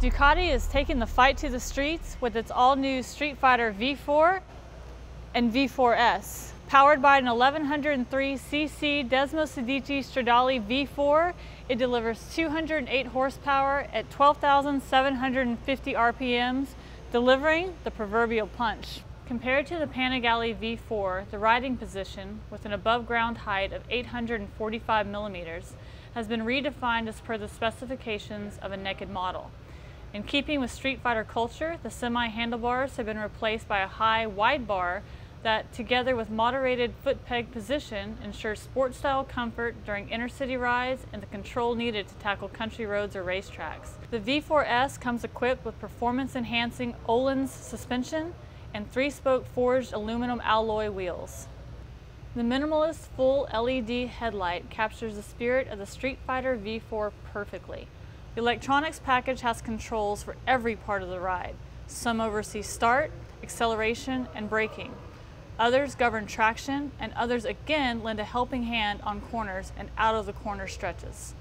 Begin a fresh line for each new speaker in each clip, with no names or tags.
Ducati is taking the fight to the streets with its all-new Streetfighter V4 and V4S. Powered by an 1103cc Desmosedici Stradale V4, it delivers 208 horsepower at 12,750 RPMs, delivering the proverbial punch. Compared to the Panigale V4, the riding position, with an above-ground height of 845 millimeters, has been redefined as per the specifications of a naked model. In keeping with Street Fighter culture, the semi-handlebars have been replaced by a high, wide bar that, together with moderated foot peg position, ensures sport-style comfort during inner-city rides and the control needed to tackle country roads or racetracks. The V4S comes equipped with performance-enhancing Öhlins suspension and three-spoke forged aluminum alloy wheels. The minimalist full LED headlight captures the spirit of the Streetfighter V4 perfectly. The electronics package has controls for every part of the ride. Some oversee start, acceleration, and braking. Others govern traction, and others again lend a helping hand on corners and out of the corner stretches.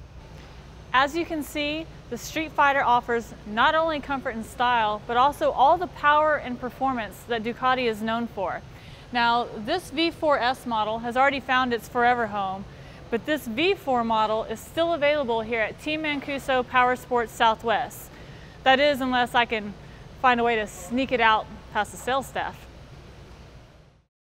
As you can see, the Streetfighter offers not only comfort and style, but also all the power and performance that Ducati is known for. Now, this V4S model has already found its forever home, but this V4 model is still available here at Team Mancuso Power Sports Southwest. That is, unless I can find a way to sneak it out past the sales staff.